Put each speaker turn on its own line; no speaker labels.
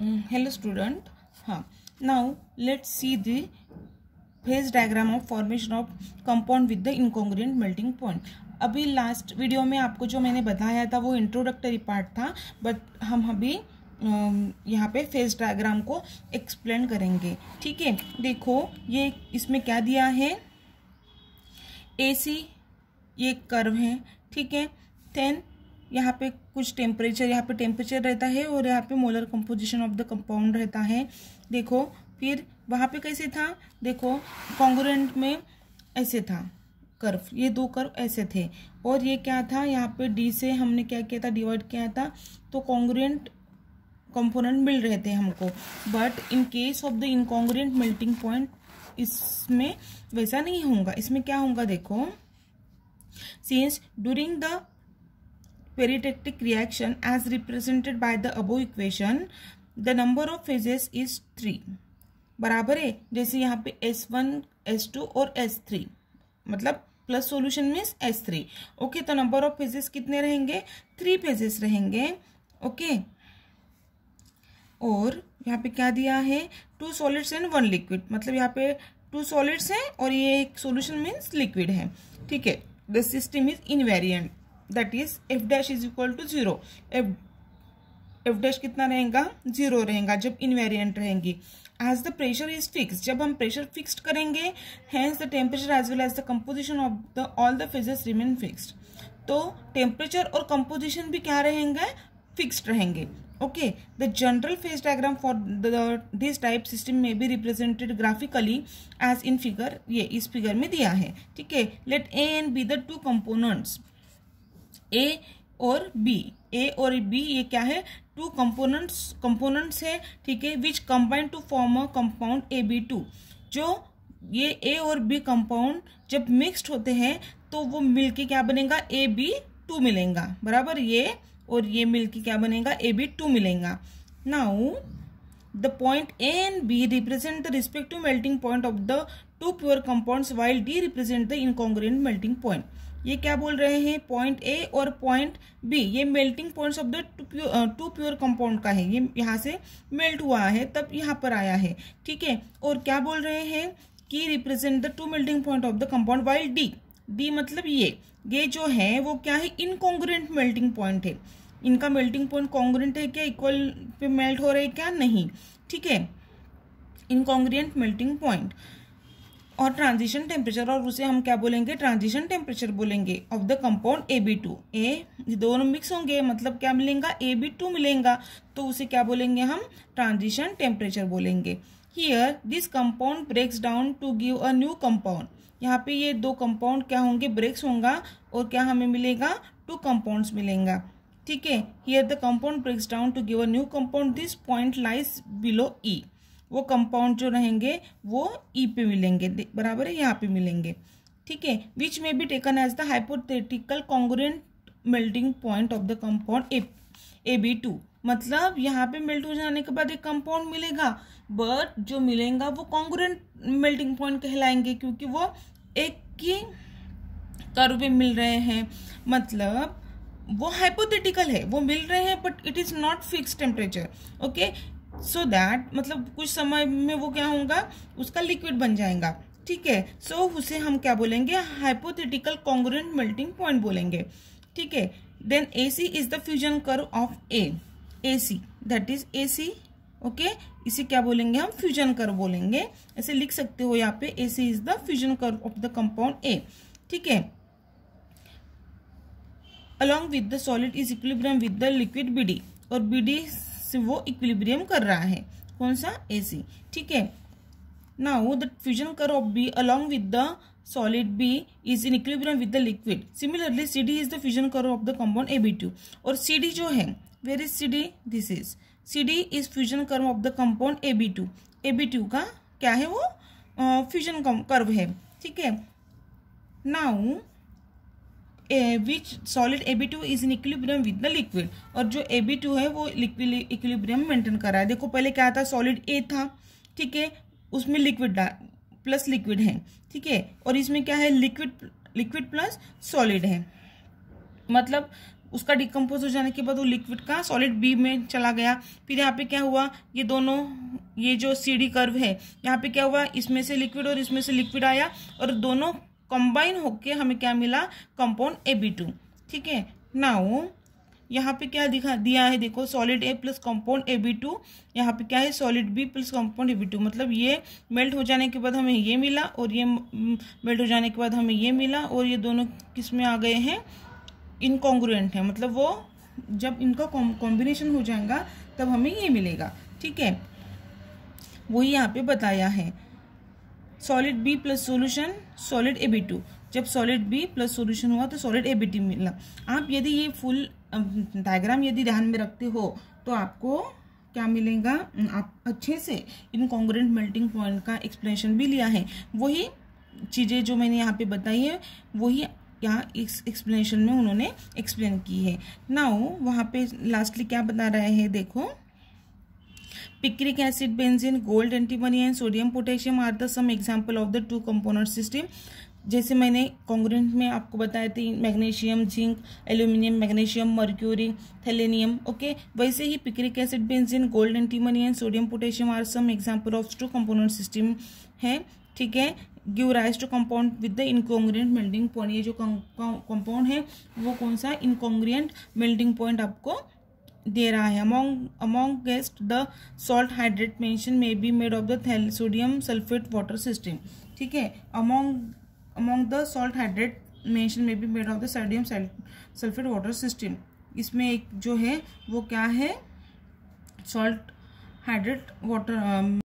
Hello student हाँ now let's see the phase diagram of formation of compound with the incongruent melting point अभी last video में आपको जो मैंने बताया था, वो इंट्रोडक्टरी पार्ट था बट हम अभी um, यहाँ पे फ़ेज़ डायग्राम को एक्सप्लेन करेंगे। ठीक है? देखो, ये इसमें क्या दिया है? ए सी ये कर्व है। ठीक है? देन यहाँ पे कुछ टेम्परेचर यहाँ पे टेम्परेचर रहता है और यहाँ पे molar composition of the compound रहता है। देखो, फिर वहाँ पे कैसे था? देखो कॉन्ग्रेंट में ऐसे था कर्व ये दो कर्व ऐसे थे। और ये क्या था? यहाँ पे डी से हमने क्या किया था? डिवाइड किया था। तो कॉन्ग्रेंट कंपोनेंट मिल रहे थे हमको। But in case of the incongruent melting point इसमें वैसा नहीं होगा। इसमें क्या होगा? देखो since during the peritectic reaction as represented by the above equation the number of phases is three बराबर है जैसे यहाँ पे S1, S2 और S3 मतलब plus solution means S3 okay तो नंबर ऑफ़ फेजेस कितने रहेंगे? थ्री फेजेस रहेंगे. Okay okay? और यहाँ पे क्या दिया है? Two solids and one liquid मतलब यहाँ पे टू सॉलिड्स हैं और ये एक सॉल्यूशन मीन्स लिक्विड है. ठीक है? The system is invariant that is F dash is equal to zero F dash कितना रहेगा? ज़ीरो रहेगा जब इनवेरियंट रहेंगी। As the pressure is fix जब हम प्रेशर फिक्स्ड करेंगे hence the temperature as well as the composition of the all the phases remain fixed तो temperature और कंपोजिशन भी क्या रहेंगे? फिक्स्ड रहेंगे। The general phase diagram for the, the this type system may represented graphically as in figure ये इस figure में दिया है। ठीक है? Let a and b the two components. A और बी ए और बी ये क्या है? टू कंपोनेंट्स कंपोनेंट्स है, ठीक है? Which combine to form a compound A B two जो ये ए और बी कंपाउंड जब मिक्स्ड होते हैं तो वो मिलके क्या बनेगा? ए बी टू मिलेगा। बराबर? ये और ये मिलके क्या बनेगा? ए बी टू मिलेगा। Now the point A and B represent the respective melting point of the two pure compounds while D represent the incongruent melting point ये क्या बोल रहे हैं? पॉइंट ए और पॉइंट बी ये melting points of the two pure compound का है। ये यहाँ से मेल्ट हुआ है, तब यहाँ पर आया है। ठीक है? और क्या बोल रहे हैं? कि represent the two melting point of the compound while D D मतलब ये। ये जो है, वो क्या है? इनकॉन्ग्रेंट मेल्टिंग पॉइंट है। इनका मेल्टिंग पॉइंट कॉन्ग्रेंट है क्या? इक्वल पे मेल्ट हो रहे क्या? नहीं। ठीक है? इनकॉन्ग्रेंट मेल्टिंग पॉइंट और ट्रांजिशन टेम्परेचर और उसे हम क्या बोलेंगे? ट्रांजिशन टेम्परेचर बोलेंगे of the compound A B two A दोनों मिक्स होंगे मतलब क्या मिलेगा? ए बी टू मिलेगा। तो उसे क्या बोलेंगे हम? ट्रांजिशन टेम्परेचर बोलेंगे। Here this compound breaks down to give a new compound यहाँ पे ये दो कंपाउंड क्या होंगे? ब्रेक्स होगा, और क्या हमें मिलेगा? टू कंपाउंड्स मिलेगा। ठीक है? Here the compound breaks down to give a new compound this point lies below E वो कंपाउंड जो रहेंगे, वो ई पे मिलेंगे बराबर है, यहाँ पे मिलेंगे। ठीक है? Which may be taken as the hypothetical congruent melting point of the compound A A B two मतलब यहाँ पे मेल्ट हो जाने के बाद एक कंपाउंड मिलेगा बट जो मिलेगा वो कॉन्ग्रेंट मेल्टिंग पॉइंट कहलाएँगे, क्योंकि वो एक ही कर्व मिल रहे हैं। मतलब वो हाइपोथेटिकल है, वो मिल रहे हैं but it is not fix temperature okay so so that मतलब कुछ समय में वो क्या होगा? उसका लिक्विड बन जाएगा। ठीक है? सो so, उसे हम क्या बोलेंगे? हाइपोथेटिकल कॉन्ग्रेंट मेल्टिंग पॉइंट बोलेंगे। ठीक है? Then A C is the fusion curve of A A C that is A C okay इसे क्या बोलेंगे हम? फ्यूजन कर्व बोलेंगे। ऐसे लिख सकते हो यहाँ पे A C is the fusion curve of the compound A ठीक है? Along with the solid is equilibrium with the liquid BD और बीडी से वो इक्विलिब्रियम कर रहा है। कौन सा? एसी ठीक है? Now the fusion curve of B along with the solid B is in equilibrium with the liquid similarly C D is the fusion curve of the compound A B two और C D जो है where is C D this is C D is fusion curve of the compound A B two A B two का क्या है वो? Fusion curve है। ठीक है? Now which solid A B two is in equilibrium with the liquid और जो ए B to है, वो इक्विलिब्रियम मेंटेन कर रहा है। देखो, पहले क्या था? सॉलिड ए था, ठीक है? उसमें लिक्विड प्लस लिक्विड है, ठीक है? और इसमें क्या है? लिक्विड लिक्विड प्लस सॉलिड है। मतलब उसका डिकम्पोज हो जाने के बाद वो लिक्विड का सॉलिड बी में चला गया। फिर यहाँ पे क्या हुआ? ये दोनों, ये जो सी डी कर्व है, यहाँ पे क्या हुआ? इसमें से लिक्विड और इसमें से लिक्विड आया। और दोनों कंबाइन होके हमें क्या मिला? कंपाउंड ए बी टू ठीक है? नाउ यहाँ पे क्या दिखा, दिया है? देखो solid A plus compound A B two यहाँ पे क्या है? Solid B plus compound A B two मतलब ये मेल्ट हो जाने के बाद हमें ये मिला और ये मेल्ट हो जाने के बाद हमें ये मिला और ये दोनों किसमें आ गए हैं? इनकॉन्ग्रुएंट है। मतलब वो जब इनका कॉम्बिनेशन हो जाएगा, तब हमें ये मिलेगा। ठीक है? वही यहाँ पे बताया है। Solid B plus solution solid A B two जब सॉलिड बी प्लस सोल्यूशन हुआ तो सॉलिड ए बी टी मिला। आप यदि ये फुल डायग्राम यदि ध्यान में रखते हो तो आपको क्या मिलेगा? आप अच्छे से इन कॉन्ग्रेंट मेल्टिंग पॉइंट का एक्सप्लेनेशन भी लिया है। वही चीज़ें जो मैंने यहाँ पे बताई है, वही यहाँ इस एक्सप्लेनेशन में उन्होंने एक्सप्लेन की है। नाउ वहाँ पे लास्टली क्या बता रहे हैं, देखो। Picric acid, benzene, gold, antimony and sodium, potassium are the some example of the two component system. जैसे मैंने कॉन्ग्रेंट में आपको बताया थी, magnesium, zinc, aluminium, magnesium, mercury, thallium okay वैसे ही picric acid, benzene, gold, antimony and sodium, potassium are some example of two component system है, ठीक है? Give rise to compound with the incongruent melting point ये जो compound है, वो कौन सा इनकॉन्ग्रियंट मेल्टिंग पॉइंट आपको दे रहा है। Among among guest the salt hydrate mention may be made of the sodium sulphate water system ठीक है? Among among the salt hydrate mention may be made of the sodium sulphate water system इसमें एक जो है, वो क्या है? Salt hydrate water